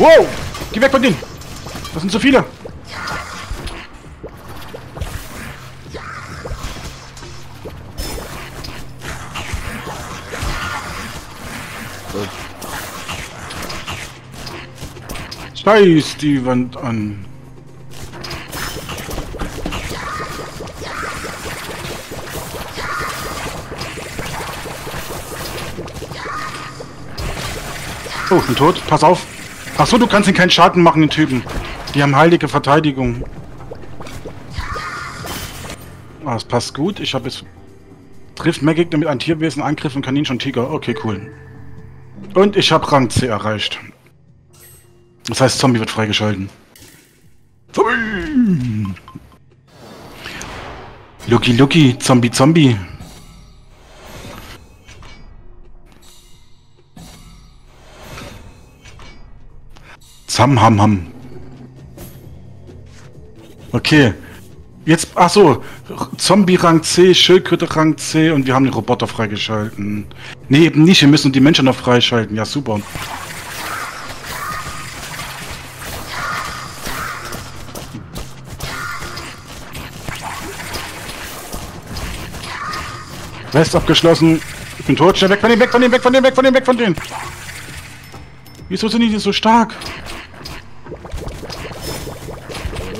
Wow! Geh weg von denen! Das sind zu viele! Scheiß die Wand an. Oh, ich bin tot. Pass auf. Ach so, du kannst ihn keinen Schaden machen, den Typen. Die haben heilige Verteidigung. Ah, das passt gut. Ich habe jetzt... Trifft mehr Gegner mit einem Tierwesen, Angriff und Kaninchen und Tiger. Okay, cool. Und ich habe Rang C erreicht. Das heißt, Zombie wird freigeschalten. Zombie! Lucky, Lucky, Zombie, Zombie. Zam, ham, ham. Okay. Jetzt, ach so, Zombie Rang C, Schildkröte Rang C und wir haben den Roboter freigeschalten. Nee, eben nicht, wir müssen die Menschen noch freischalten. Ja, super. West abgeschlossen. Ich bin tot. Schnell weg von dem, weg von dem, weg von dem, weg von dem, weg von dem. Wieso sind die so stark?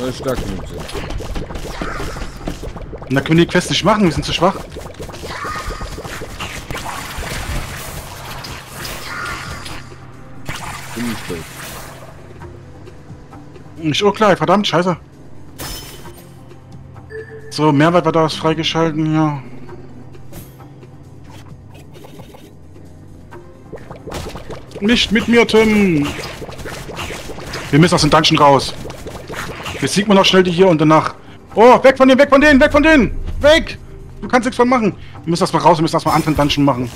Oder stark genug sind. Und da können wir die Quest nicht machen, wir sind zu schwach. Bin ich tot. Ich, oh klar, verdammt, scheiße. So, Mehrwert war da was freigeschalten, ja. Nicht mit mir, Tim! Wir müssen aus dem Dungeon raus. Jetzt sieht man noch schnell die hier und danach. Oh, weg von denen, weg von denen, weg von denen! Weg! Du kannst nichts von machen. Wir müssen erstmal raus, wir müssen erstmal anderen Dungeon machen.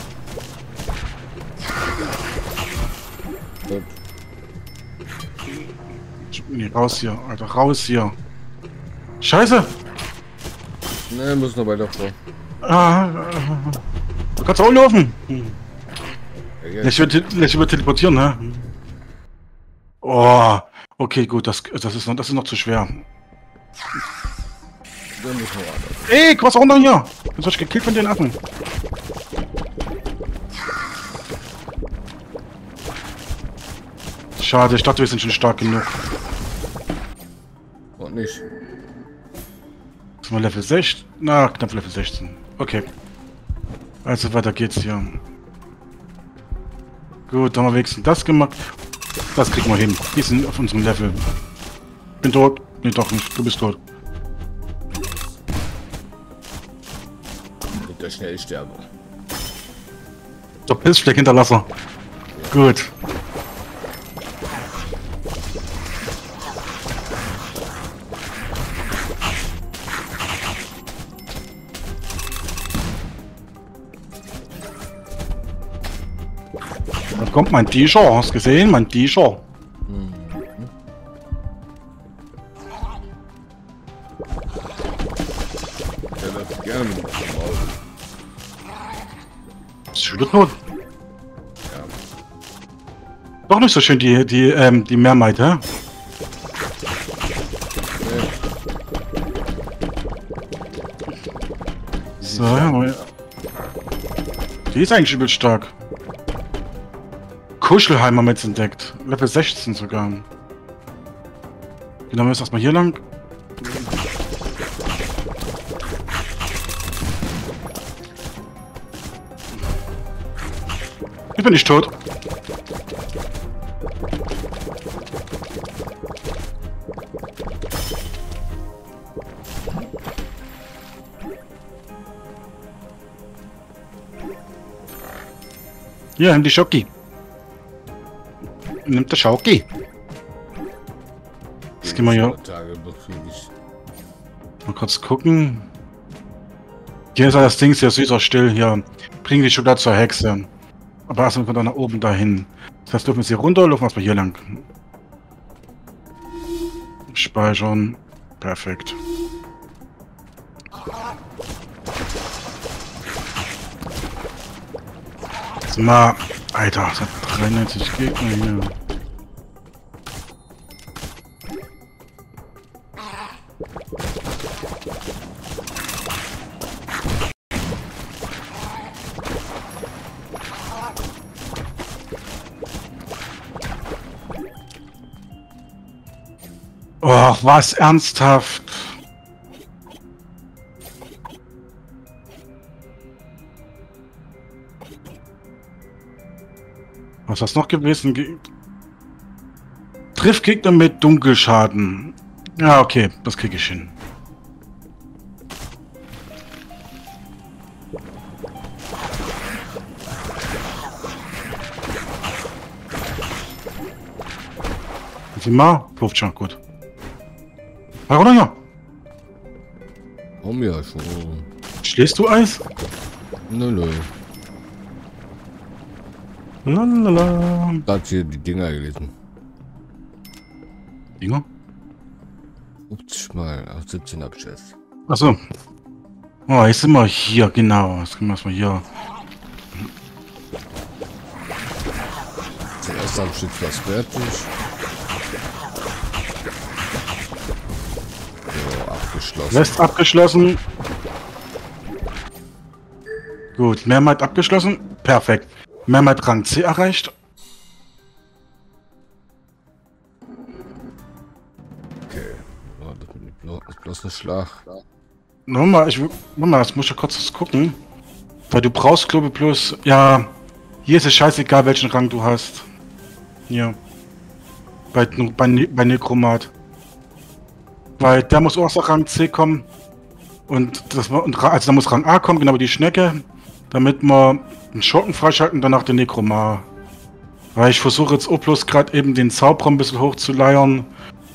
Nee, raus hier, Alter, raus hier. Scheiße! Ne, muss noch weiter vor. Ah, du kannst auch laufen. Ja, Lässt über, lässt über teleportieren, ne? Oh, okay, gut, das, das, ist noch, das ist noch zu schwer. Ey, was runter hier! Jetzt hab ich gekillt von den Affen. Schade, ich dachte, wir sind schon stark genug. Und nicht. Sind wir Level 16? Na, knapp Level 16. Okay. Also weiter geht's hier. Gut, dann haben wir wenigstens das gemacht. Das kriegen wir hin. Die sind auf unserem Level. Bin tot. Nee, doch nicht. Du bist tot. Mit der Schnellsterbe. Der Pilzfleck Hinterlasser. Gut. Kommt mein T-Shirt. Hast du gesehen? Mein T-Shirt. Das schüttet. Ja. Doch nicht so schön, die, die, ähm, die Mehrheit, hä? So, ja, Die ist eigentlich übel stark. Kuschelheim haben wir jetzt entdeckt. Level 16 sogar. Genau, wir müssen erstmal hier lang. Ich bin nicht tot. Hier, nimm die Schoki. Nimm der Schoki. Jetzt gehen wir befriedigt. mal kurz gucken. Hier ist das Ding sehr süß auch still hier. Bring die Schokolade zur Hexe. Aber erstmal von da nach oben dahin. Das heißt, dürfen wir hier runter, laufen wir erstmal hier lang. Speichern. Perfekt. Jetzt mal. Alter, das hat 93 Gegner hier. Oh, was ernsthaft? Was ist das noch gewesen? Ge Triff Gegner mit Dunkelschaden. Ja, okay, das kriege ich hin. Sieh mal, Luft schon gut. Mal runter hier. Komm ja schon. Schläfst du Eis? Nö, nö. Lalala. Gerade hier die Dinger gelesen. Dinger? Ups, mal auf 17 hab ich erst. Achso. Oh, jetzt sind wir hier, genau. Jetzt können wir erstmal hier. Zuerst ich jetzt was fertig. Abgeschlossen. West abgeschlossen. Gut, Mehrheit abgeschlossen. Perfekt. Mehrheit Rang C erreicht. Okay. Oh, das ist bloß ein Schlag. Warte mal, ich, mal, das muss ich kurz was gucken. Weil du brauchst, glaube bloß... Ja, hier ist es scheißegal, welchen Rang du hast. Hier. Bei, bei, Ne- bei Nekromat. Weil der muss auch aus Rang C kommen. Und das und also da muss Rang A kommen, genau wie die Schnecke. Damit wir einen Schurken freischalten, danach den Nekromar. Weil ich versuche jetzt bloß gerade eben den Zauberer ein bisschen hochzuleiern. Und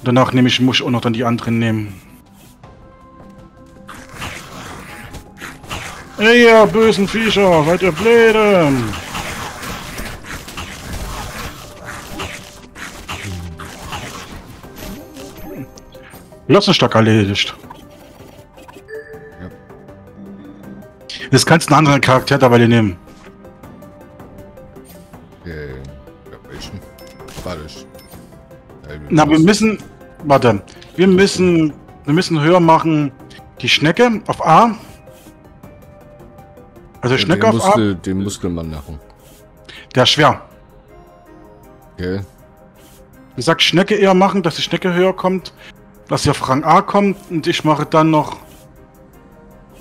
danach nehme ich, muss ich auch noch dann die anderen nehmen. Ey, ihr bösen Viecher, seid ihr blöde? Lossenstock erledigt. Ja. Jetzt kannst du einen anderen Charakter dabei nehmen. Okay. Ja, welchen? Ey, Na, wir müssen-. Warte. Wir müssen. Wir müssen höher machen. Die Schnecke auf A. Also Ja, Schnecke auf A. Muskel, den Muskelmann machen. Der ist schwer. Okay. Ich sag Schnecke eher machen, dass die Schnecke höher kommt. Dass sie auf Rang A kommt. Und ich mache dann noch.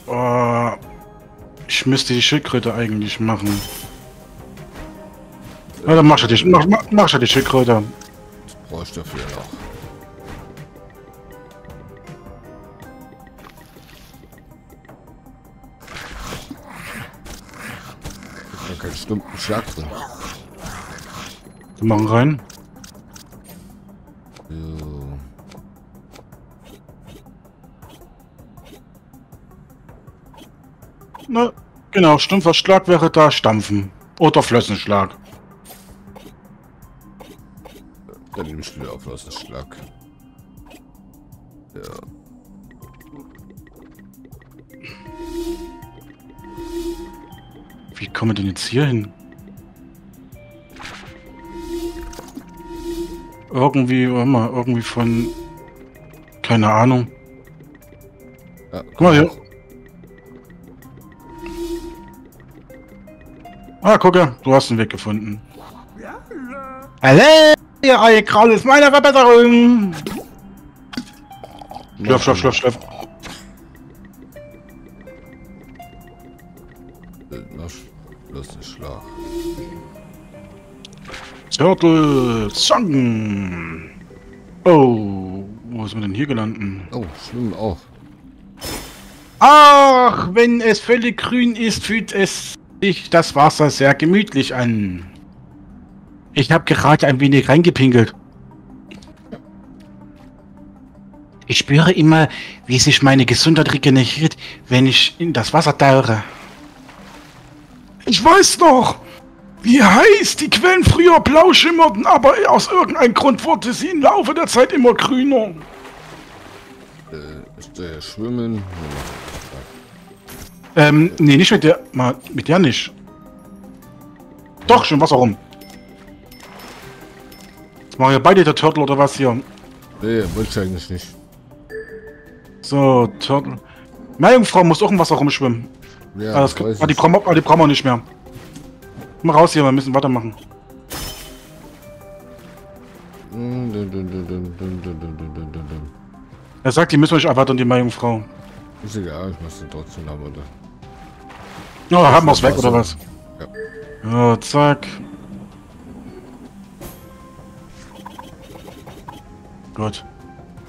Äh, ich müsste die Schildkröte eigentlich machen. Ja, dann mach ich die, mach, mach, ich die Schildkröte. Das brauche ich dafür noch. Da keinen stumpfen Schlag drin. Wir machen rein. Na, genau, stumpfer Schlag wäre da Stampfen. Oder Flossenschlag. Dann nehme ich wieder Auflassungsschlag. Ja. Wie kommen wir denn jetzt hier hin? Irgendwie, mal, irgendwie von. Keine Ahnung. ja Guck mal hier. Ah, gucke, du hast einen Weg gefunden. Hallo, ihr Eikraul ist meine Verbesserung. Schlaf, schlaf, schlaf, schlaf. Bloß ein Schlag. Turtle Song. Oh, wo sind wir denn hier gelandet? Oh, schwimmen auch. Ach, wenn es völlig grün ist, fühlt es sich das Wasser sehr gemütlich an. Ich habe gerade ein wenig reingepinkelt. Ich spüre immer, wie sich meine Gesundheit regeneriert, wenn ich in das Wasser tauche. Ich weiß noch, wie heiß die Quellen früher blau schimmerten, aber aus irgendeinem Grund wurde sie im Laufe der Zeit immer grüner. Äh, ist der Schwimmen? Ähm, nee, nicht mit der. Mal, mit der nicht. Doch, schon Wasser rum. Jetzt machen wir beide der Turtle oder was hier. Nee, wollte ich eigentlich nicht. So, Turtle. Meerjungfrau muss auch im Wasser rumschwimmen. Ja, ah, das, ah, die, brauchen, ah, die brauchen wir nicht mehr. Mal raus hier, wir müssen weitermachen. Er sagt, die müssen wir nicht erwarten, die Meerjungfrau. Ist egal, ich muss den trotzdem haben, oder? Ja, haben wir's weg, oder was? Ja. Ja, zack. Gut.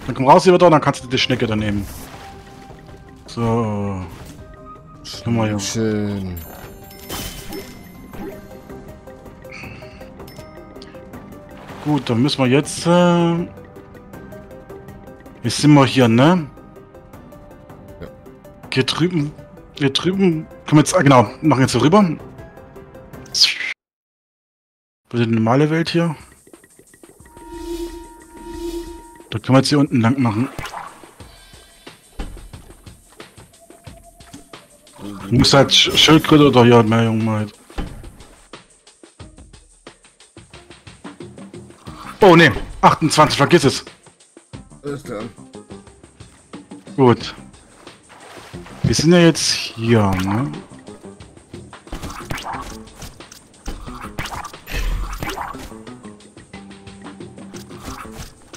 Dann komm raus hier wieder, dann kannst du die Schnecke dann nehmen. So. Hier. Schön. Gut, dann müssen wir jetzt. Äh, jetzt sind wir hier, ne? Ja. Hier drüben. Hier drüben. Können wir jetzt. Ah, genau. Machen jetzt so rüber. Für die normale Welt hier. Da können wir jetzt hier unten lang machen. Du musst halt Sch- Schildkröte oder hier mehr Junge halt. Oh ne, 28, vergiss es. Alles klar. Gut. Wir sind ja jetzt hier, ne?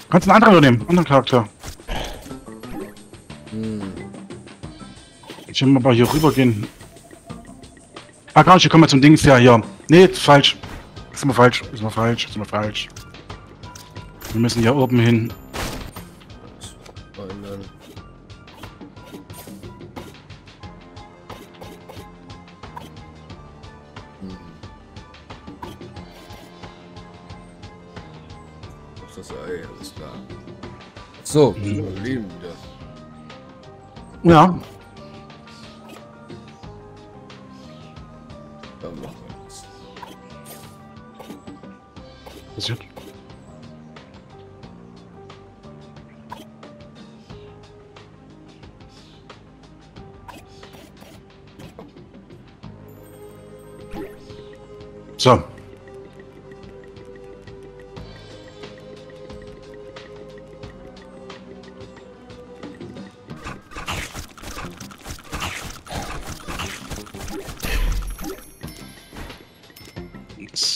Kannst einen anderen übernehmen, anderen Charakter. Hm. Ich will mal hier rüber gehen. Ah, gar nicht, hier kommen wir zum Dings, ja, hier. Nee, ist falsch. Ist immer falsch, ist immer falsch, ist immer falsch. Wir müssen hier oben hin. Das Ei, alles klar. So, wir leben wieder. Ja, Dann machen wir das.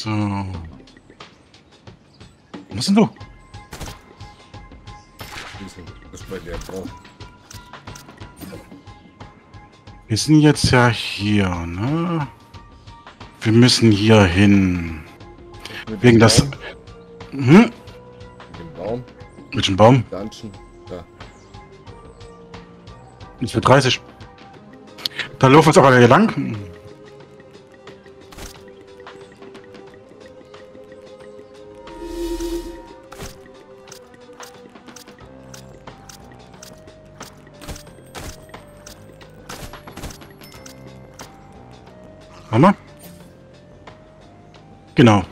So. Was sind du? Das bei der Frau. Wir sind jetzt ja hier, ne? Wir müssen hier hin. Mit Wegen dem das. Baum, Hm? Mit dem Baum, Welchen Baum? Dungeon. Da. Ist für 30. Da laufen wir jetzt aber hier lang. Genau.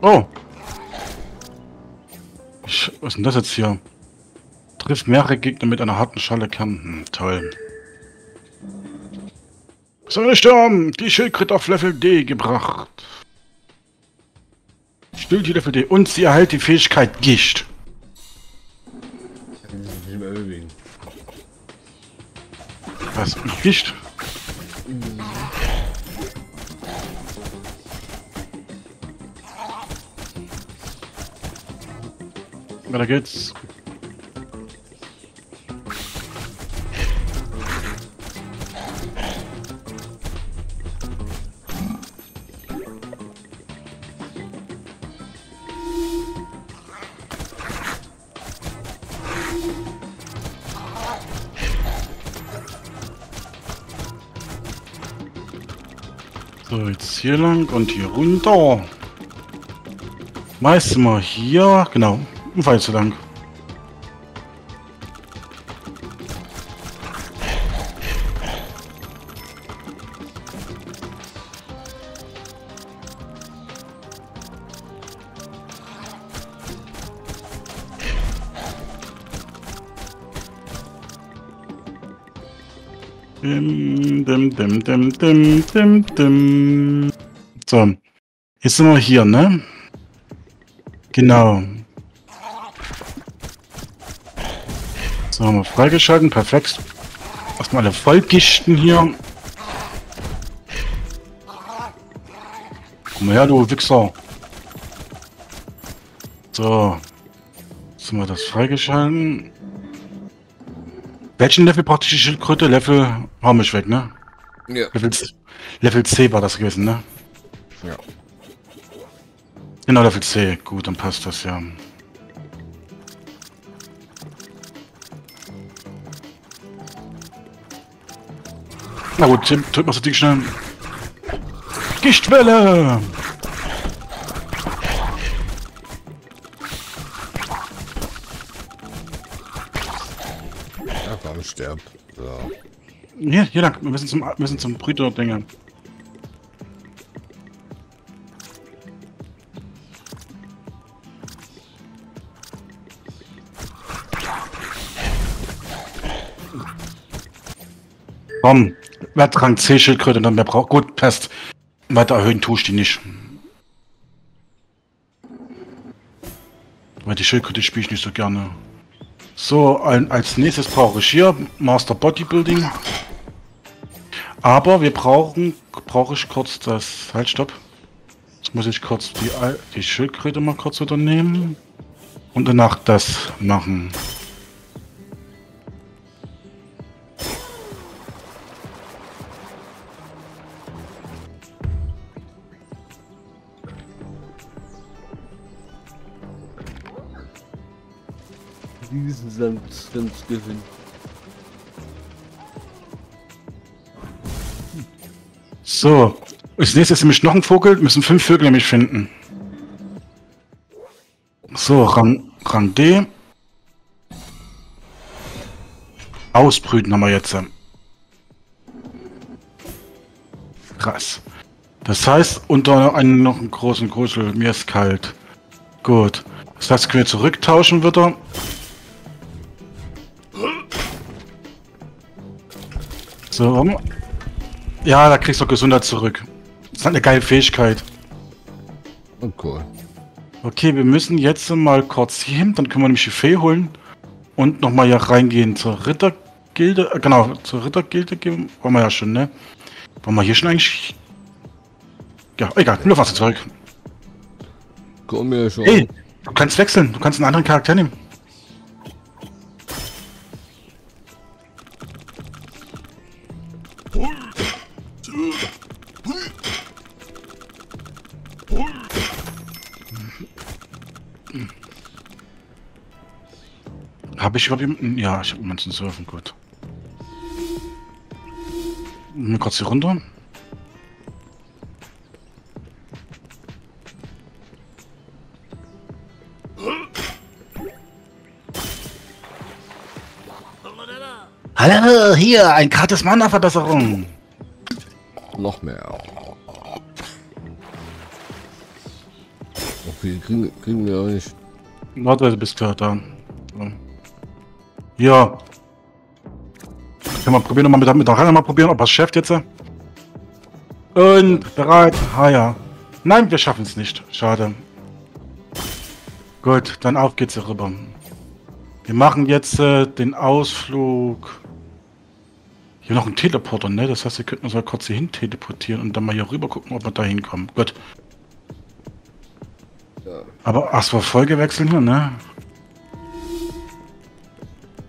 Oh. Ich, was ist denn das jetzt hier? Trifft mehrere Gegner mit einer harten Schale Kern. Hm, toll. Sonnensturm! Die Schildkröte auf Level D gebracht. Stillt die Level D und sie erhält die Fähigkeit Gicht. Was? Nicht? Na, da geht's. So, jetzt hier lang und hier runter. Meist immer hier, genau, ein Pfeil zu lang. Dim, dim, dim, dim, dim, dim, dim. So. Jetzt sind wir hier, ne? Genau. So, haben wir freigeschalten. Perfekt. Erstmal alle Vollgischten hier. Komm her, du Wichser. So. Jetzt haben wir das freigeschalten. Welchen Level braucht die Schildkröte? Level hauen mich weg, ne? Ja. Level, C- Level C war das gewesen, ne? Ja. Genau, Level C. Gut, dann passt das ja. Na gut, Tim, drück mal so dick schnell. Gichtwelle! Sterb. So. Hier, hier lang. Wir müssen zum, wir müssen zum Brüter-Dinger. Komm, Wertrang C Schildkröte, dann mehr braucht. Gut, passt. Weiter erhöhen ich die nicht. Weil die Schildkröte spiele ich nicht so gerne. So, als nächstes brauche ich hier Master Bodybuilding. Aber wir brauchen, brauche ich kurz das, halt stopp. Jetzt muss ich kurz die, die Schildkröte mal kurz wieder nehmen. Und danach das machen. Diesen Samstagskevin. So, als nächstes nämlich noch ein Vogel. Müssen fünf Vögel nämlich finden. So, Rang, Rang D. Ausbrüten haben wir jetzt. Krass. Das heißt, unter einem noch einen großen Grusel, mir ist kalt. Gut. Das heißt, können wir zurücktauschen wieder. So, warum? Ja, da kriegst du Gesundheit zurück. Das ist halt eine geile Fähigkeit. Und cool. Okay, wir müssen jetzt mal kurz hier hin, dann können wir nämlich die Fee holen und nochmal hier reingehen zur Rittergilde. Äh, genau, zur Rittergilde gehen. Wollen wir ja schon, ne? Wollen wir hier schon eigentlich. Ja, egal, nur was zurück. Komm mir schon. Hey, du kannst wechseln, du kannst einen anderen Charakter nehmen. Habe ich überhaupt jemanden? Ja, ich habe jemanden zum Surfen, gut. Mir kurz hier runter. Hier, ein gratis Mana-Verbesserung. Noch mehr. Okay, kriegen, kriegen wir auch nicht. Warte, du bist klar da. Ja. Können wir probieren nochmal mit, der- mit der Range mal probieren, ob er es schafft jetzt. Und bereit. Ah ja. Nein, wir schaffen es nicht. Schade. Gut, dann auf geht's hier rüber. Wir machen jetzt äh, den Ausflug. Hier noch ein Teleporter, ne? Das heißt, wir könnten uns mal kurz hier hin teleportieren und dann mal hier rüber gucken, ob wir da hinkommen. Gut. Ja. Aber war voll gewechselt hier, ne?